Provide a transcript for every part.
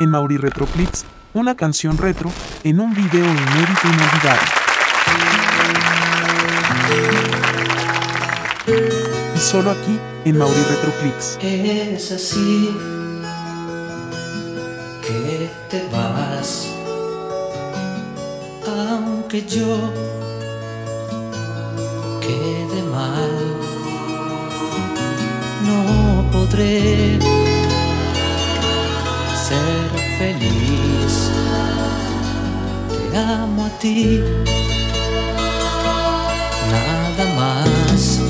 en Mauri Retro Clips, una canción retro en un video inédito inolvidable. Y solo aquí en Mauri Retro Clips. Es así que te vas, aunque yo quede mal, no podré amo a ti, nada más.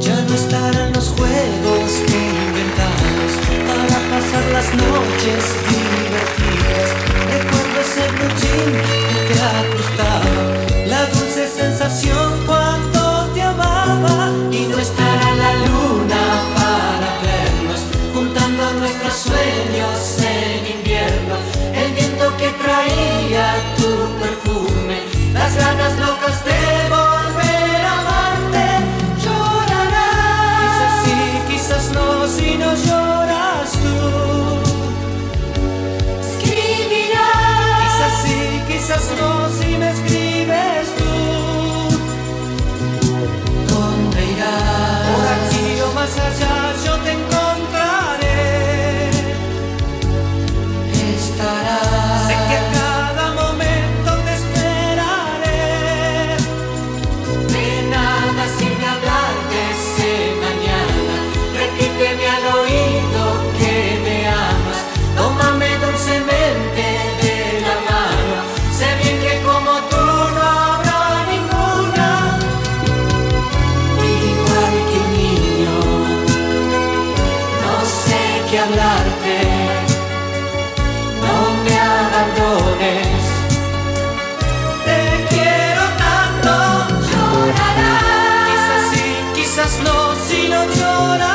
Ya no estarán los juegos que inventamos para pasar las noches divertidas. Recuerdo ese jean que te ajustaba, la dulce sensación cuando te amaba. Y no estará la luna para vernos, juntando nuestros sueños sí, qué hablarte. No me abandones. Te quiero tanto. Llorarás. Quizás sí, quizás no, si no lloras